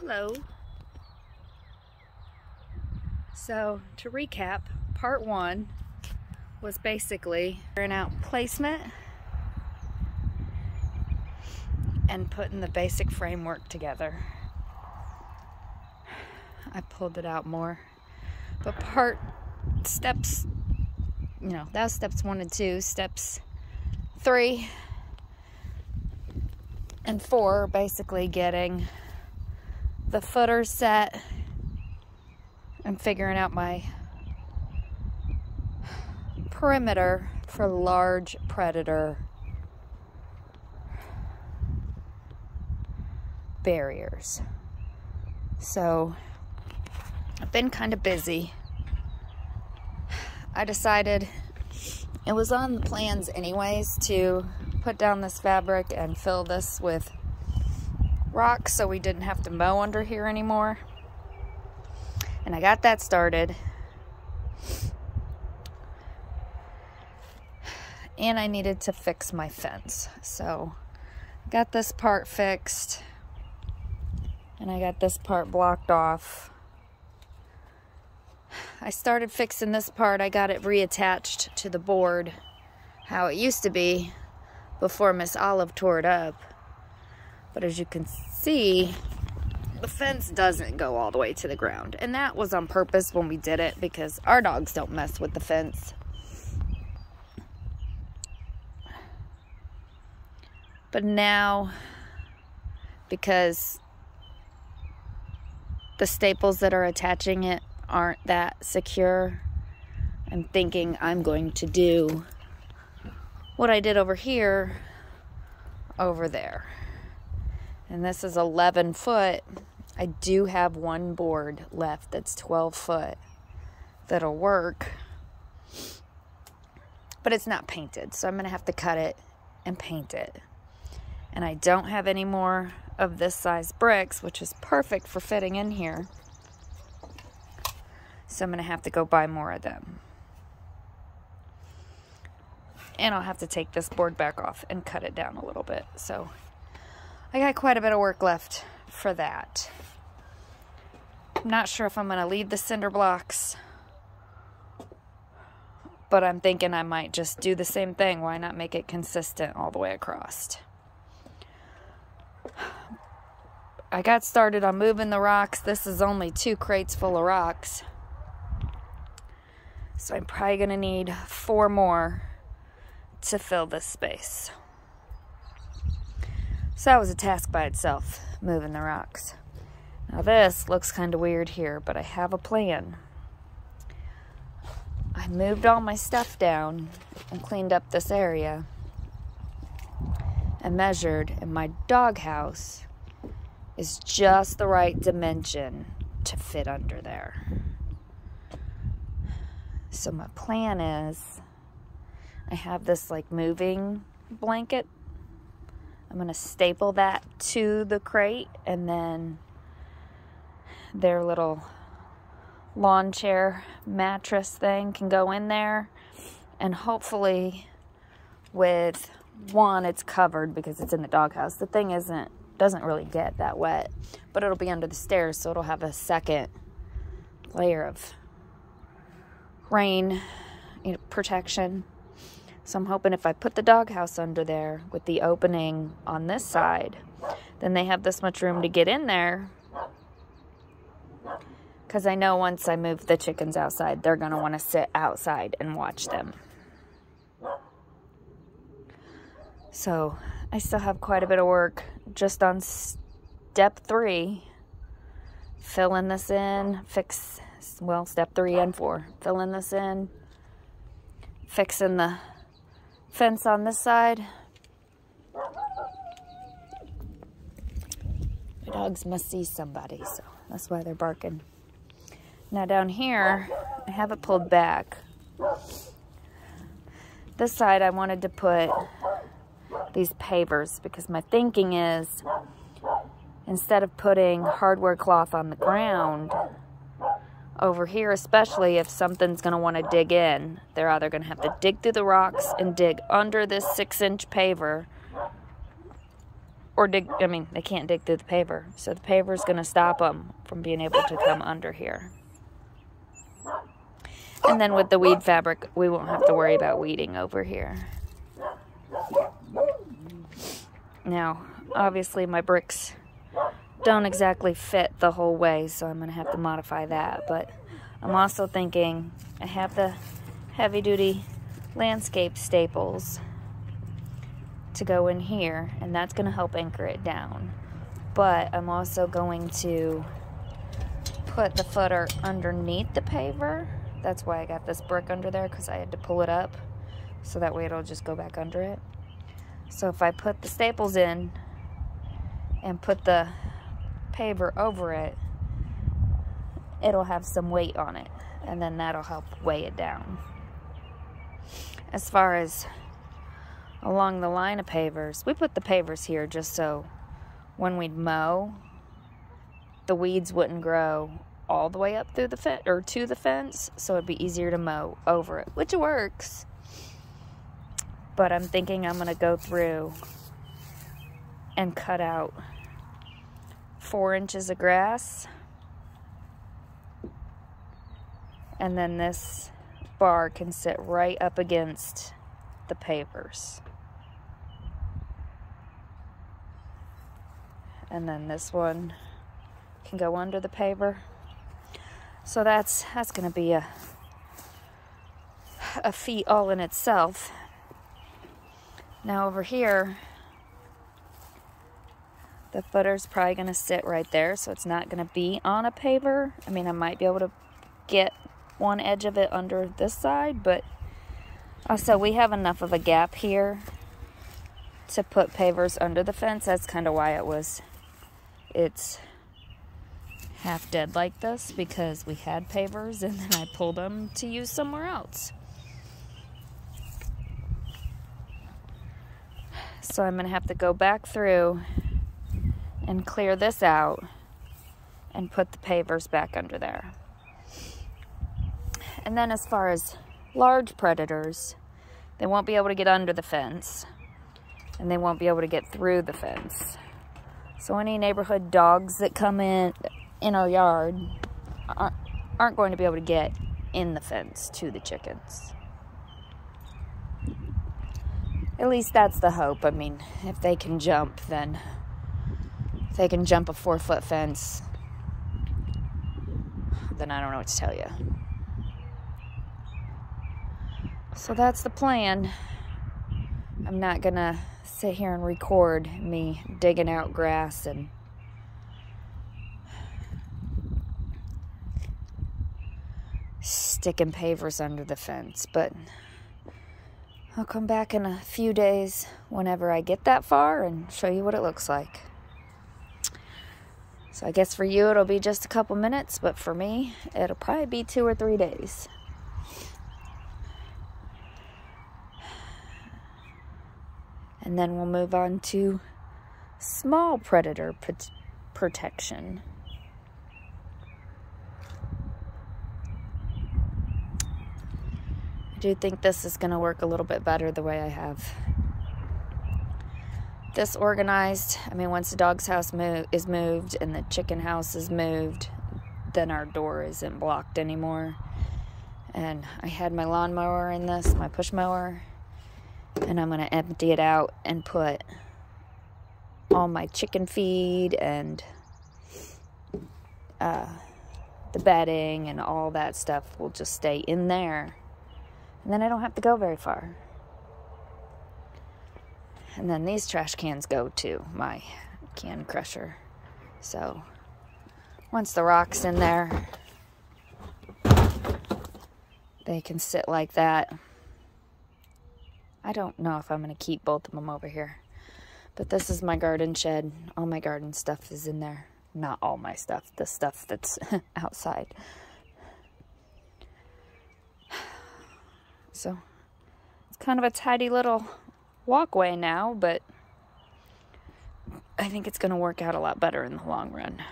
Hello. So, to recap, part one was basically figuring out placement and putting the basic framework together. I pulled it out more. But part steps, you know, that was steps one and two. Steps three and four basically getting the footer set I'm figuring out my perimeter for large predator barriers. So I've been kind of busy. I decided it was on the plans anyways to put down this fabric and fill this with rocks so we didn't have to mow under here anymore. And I got that started. And I needed to fix my fence. So got this part fixed. And I got this part blocked off. I started fixing this part. I got it reattached to the board how it used to be before Miss Olive tore it up. But as you can see, the fence doesn't go all the way to the ground. And that was on purpose when we did it because our dogs don't mess with the fence. But now, because the staples that are attaching it aren't that secure, I'm thinking I'm going to do what I did over here over there and this is 11 foot, I do have one board left that's 12 foot that'll work. But it's not painted, so I'm going to have to cut it and paint it. And I don't have any more of this size bricks, which is perfect for fitting in here. So I'm going to have to go buy more of them. And I'll have to take this board back off and cut it down a little bit. So I got quite a bit of work left for that. I'm not sure if I'm going to leave the cinder blocks, but I'm thinking I might just do the same thing. Why not make it consistent all the way across? I got started on moving the rocks. This is only two crates full of rocks. So I'm probably going to need four more to fill this space. So that was a task by itself, moving the rocks. Now this looks kind of weird here, but I have a plan. I moved all my stuff down and cleaned up this area and measured, and my doghouse is just the right dimension to fit under there. So my plan is I have this like moving blanket I'm going to staple that to the crate and then their little lawn chair mattress thing can go in there. And hopefully with one it's covered because it's in the doghouse. The thing isn't doesn't really get that wet but it'll be under the stairs so it'll have a second layer of rain you know, protection so I'm hoping if I put the doghouse under there with the opening on this side, then they have this much room to get in there. Because I know once I move the chickens outside, they're going to want to sit outside and watch them. So I still have quite a bit of work just on step three. Filling this in, fix, well, step three and four. Filling this in, fixing the fence on this side. My dogs must see somebody, so that's why they're barking. Now down here, I have it pulled back. This side I wanted to put these pavers because my thinking is instead of putting hardware cloth on the ground, over here, especially if something's going to want to dig in, they're either going to have to dig through the rocks and dig under this six inch paver, or dig, I mean, they can't dig through the paver. So the paver is going to stop them from being able to come under here. And then with the weed fabric, we won't have to worry about weeding over here. Now, obviously my bricks don't exactly fit the whole way, so I'm going to have to modify that. But I'm also thinking I have the heavy duty landscape staples to go in here, and that's going to help anchor it down. But I'm also going to put the footer underneath the paver. That's why I got this brick under there, because I had to pull it up, so that way it'll just go back under it. So if I put the staples in and put the paver over it, it'll have some weight on it, and then that'll help weigh it down. As far as along the line of pavers, we put the pavers here just so when we'd mow, the weeds wouldn't grow all the way up through the fence or to the fence, so it'd be easier to mow over it, which works. But I'm thinking I'm gonna go through and cut out four inches of grass. And then this bar can sit right up against the pavers. And then this one can go under the paver. So that's that's going to be a a feat all in itself. Now over here, the footer's probably going to sit right there, so it's not going to be on a paver. I mean, I might be able to get one edge of it under this side, but also we have enough of a gap here to put pavers under the fence. That's kind of why it was, it's half dead like this because we had pavers and then I pulled them to use somewhere else. So I'm going to have to go back through and clear this out and put the pavers back under there. And then as far as large predators, they won't be able to get under the fence and they won't be able to get through the fence. So any neighborhood dogs that come in in our yard aren't going to be able to get in the fence to the chickens. At least that's the hope. I mean, if they can jump, then they can jump a four foot fence, then I don't know what to tell you. So that's the plan. I'm not gonna sit here and record me digging out grass and sticking pavers under the fence, but I'll come back in a few days whenever I get that far and show you what it looks like. So I guess for you it'll be just a couple minutes, but for me it'll probably be two or three days. And then we'll move on to small predator protection. I do think this is going to work a little bit better the way I have this organized. I mean, once the dog's house move, is moved and the chicken house is moved, then our door isn't blocked anymore. And I had my lawnmower in this, my push mower, and I'm going to empty it out and put all my chicken feed and uh, the bedding and all that stuff will just stay in there and then I don't have to go very far. And then these trash cans go to my can crusher. So once the rock's in there, they can sit like that. I don't know if I'm going to keep both of them over here. But this is my garden shed. All my garden stuff is in there. Not all my stuff, the stuff that's outside. So it's kind of a tidy little walkway now, but I think it's going to work out a lot better in the long run.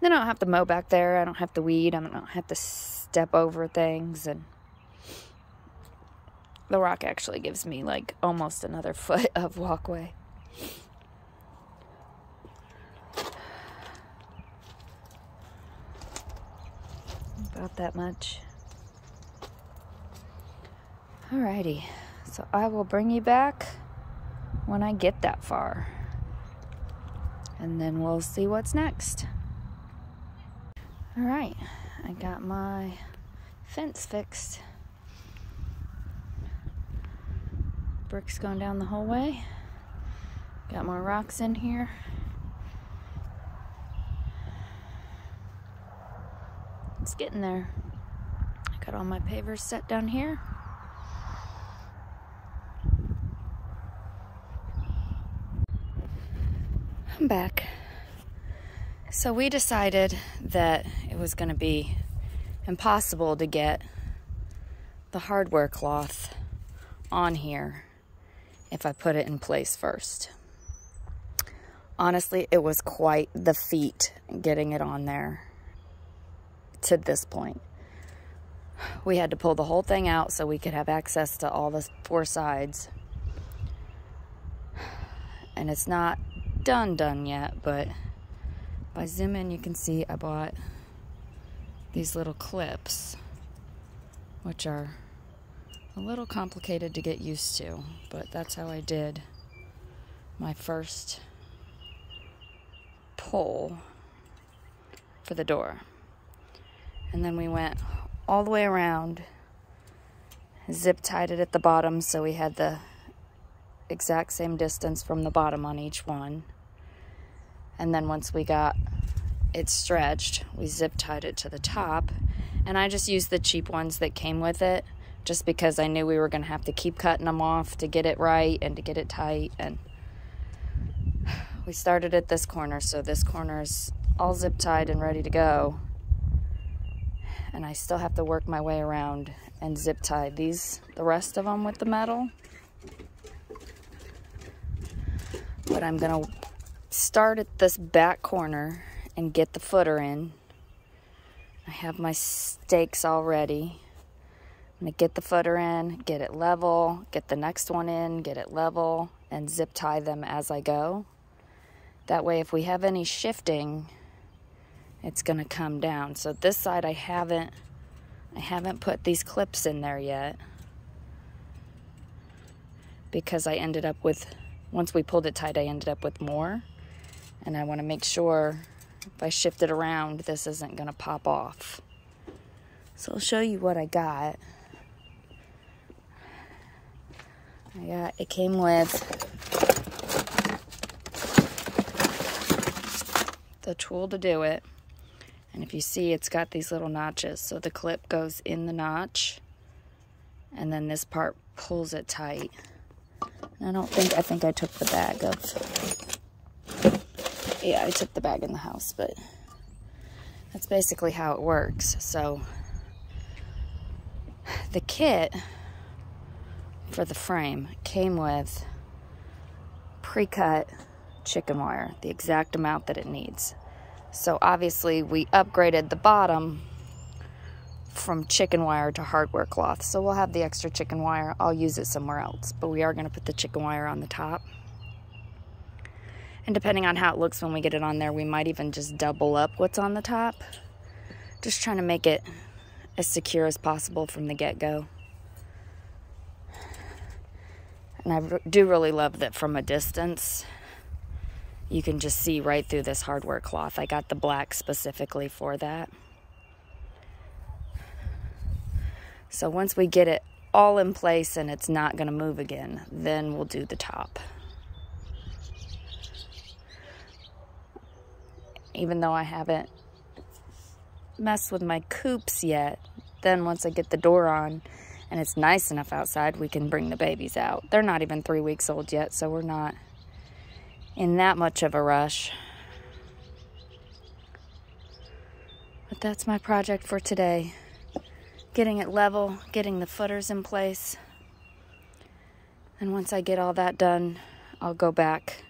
Then I don't have to mow back there. I don't have to weed. I don't have to step over things. And the rock actually gives me like almost another foot of walkway. About that much. Alrighty, so I will bring you back when I get that far. And then we'll see what's next. Alright, I got my fence fixed. Bricks going down the whole way. Got more rocks in here. It's getting there. I got all my pavers set down here. I'm back. So we decided that it was going to be impossible to get the hardware cloth on here if I put it in place first. Honestly, it was quite the feat getting it on there to this point. We had to pull the whole thing out so we could have access to all the four sides. And it's not done done yet, but if I zoom in, you can see I bought these little clips, which are a little complicated to get used to, but that's how I did my first pull for the door. And then we went all the way around, zip tied it at the bottom so we had the exact same distance from the bottom on each one. And then once we got it stretched, we zip tied it to the top. And I just used the cheap ones that came with it just because I knew we were going to have to keep cutting them off to get it right and to get it tight. And we started at this corner, so this corner is all zip tied and ready to go. And I still have to work my way around and zip tie these, the rest of them with the metal. But I'm going to start at this back corner and get the footer in. I have my stakes all ready. I'm gonna get the footer in, get it level, get the next one in, get it level, and zip tie them as I go. That way, if we have any shifting, it's gonna come down. So this side I haven't, I haven't put these clips in there yet because I ended up with, once we pulled it tight, I ended up with more and I want to make sure if I shift it around this isn't going to pop off. So I'll show you what I got. I got it came with the tool to do it. And if you see it's got these little notches so the clip goes in the notch and then this part pulls it tight. I don't think I think I took the bag of yeah, I took the bag in the house, but that's basically how it works. So the kit for the frame came with pre-cut chicken wire, the exact amount that it needs. So obviously we upgraded the bottom from chicken wire to hardware cloth. So we'll have the extra chicken wire. I'll use it somewhere else, but we are going to put the chicken wire on the top. And depending on how it looks when we get it on there, we might even just double up what's on the top. Just trying to make it as secure as possible from the get-go. And I do really love that from a distance, you can just see right through this hardware cloth. I got the black specifically for that. So once we get it all in place and it's not going to move again, then we'll do the top. Even though I haven't messed with my coops yet. Then once I get the door on and it's nice enough outside, we can bring the babies out. They're not even three weeks old yet, so we're not in that much of a rush. But that's my project for today. Getting it level, getting the footers in place. And once I get all that done, I'll go back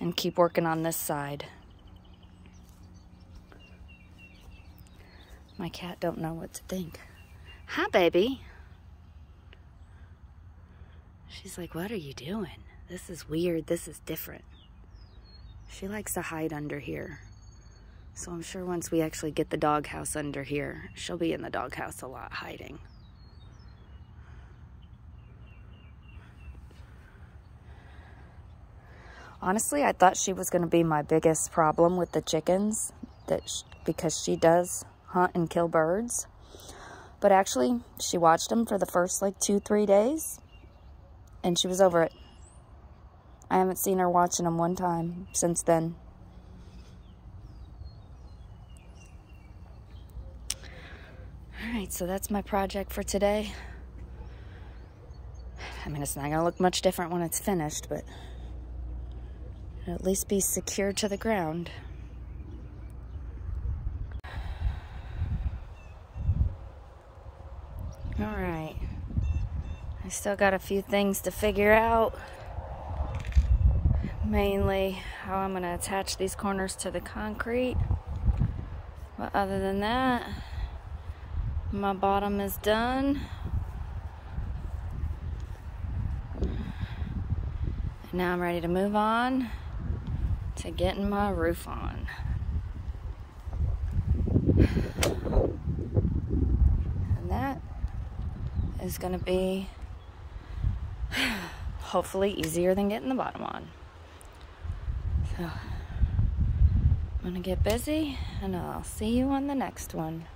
and keep working on this side. My cat don't know what to think. Hi, baby. She's like, what are you doing? This is weird. This is different. She likes to hide under here. So I'm sure once we actually get the doghouse under here, she'll be in the doghouse a lot hiding. Honestly, I thought she was going to be my biggest problem with the chickens that sh because she does hunt and kill birds. But actually, she watched them for the first like two, three days and she was over it. I haven't seen her watching them one time since then. Alright, so that's my project for today. I mean, it's not going to look much different when it's finished, but at least be secured to the ground. Alright. I still got a few things to figure out. Mainly how I'm going to attach these corners to the concrete. But other than that, my bottom is done. now I'm ready to move on to getting my roof on. And that is going to be hopefully easier than getting the bottom on. So I'm to get busy and I'll see you on the next one.